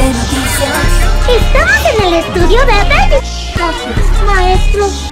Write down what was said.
de noticias. Estamos en el estudio de Gracias, maestro.